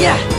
Yeah.